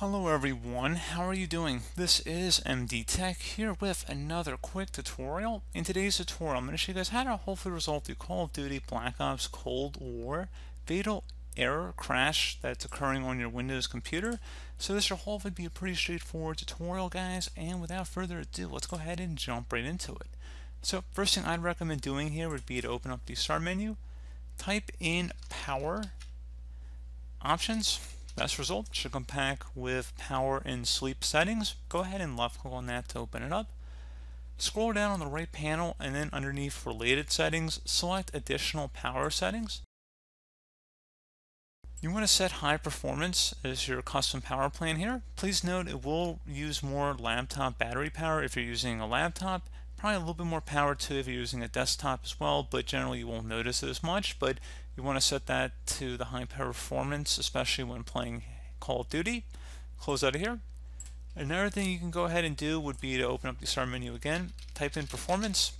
Hello everyone, how are you doing? This is MD Tech here with another quick tutorial. In today's tutorial, I'm going to show you guys how to hopefully resolve the Call of Duty Black Ops Cold War fatal error crash that's occurring on your Windows computer. So this should hopefully be a pretty straightforward tutorial guys, and without further ado, let's go ahead and jump right into it. So first thing I'd recommend doing here would be to open up the start menu, type in power options, Best result should come back with power and sleep settings. Go ahead and left click on that to open it up. Scroll down on the right panel and then underneath related settings, select additional power settings. You want to set high performance as your custom power plan here. Please note it will use more laptop battery power if you're using a laptop. Probably a little bit more power too if you're using a desktop as well, but generally you won't notice it as much. But you want to set that to the high performance, especially when playing Call of Duty. Close out of here. Another thing you can go ahead and do would be to open up the start menu again, type in performance,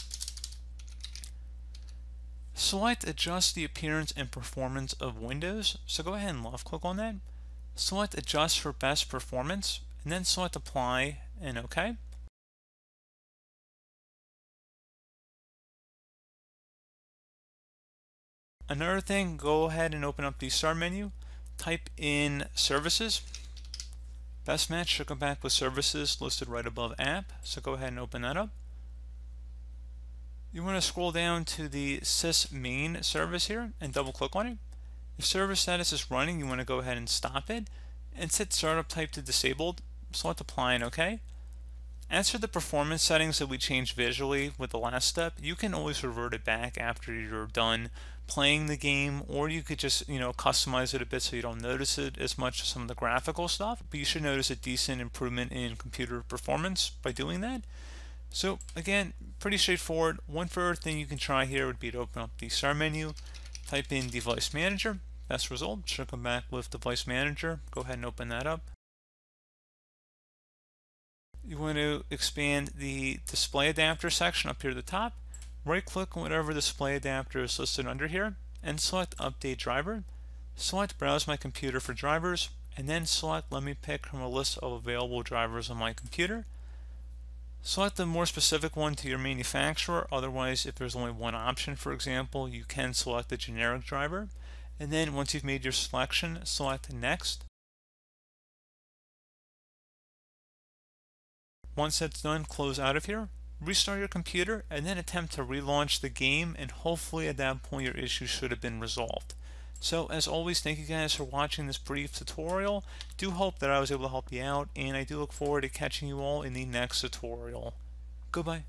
select adjust the appearance and performance of Windows. So go ahead and left click on that. Select adjust for best performance and then select apply and OK. Another thing, go ahead and open up the start menu, type in services. Best match should come back with services listed right above app, so go ahead and open that up. You want to scroll down to the SysMain service here and double click on it. If service status is running, you want to go ahead and stop it and set startup type to disabled. Select apply and OK. As for the performance settings that we changed visually with the last step, you can always revert it back after you're done playing the game, or you could just, you know, customize it a bit so you don't notice it as much as some of the graphical stuff, but you should notice a decent improvement in computer performance by doing that. So again, pretty straightforward. One further thing you can try here would be to open up the start menu, type in device manager, best result should come back with device manager. Go ahead and open that up you want to expand the display adapter section up here at the top. Right click on whatever display adapter is listed under here and select update driver. Select browse my computer for drivers and then select let me pick from a list of available drivers on my computer. Select the more specific one to your manufacturer, otherwise if there's only one option for example you can select the generic driver and then once you've made your selection select next Once that's done, close out of here, restart your computer, and then attempt to relaunch the game, and hopefully at that point your issue should have been resolved. So as always, thank you guys for watching this brief tutorial. Do hope that I was able to help you out, and I do look forward to catching you all in the next tutorial. Goodbye.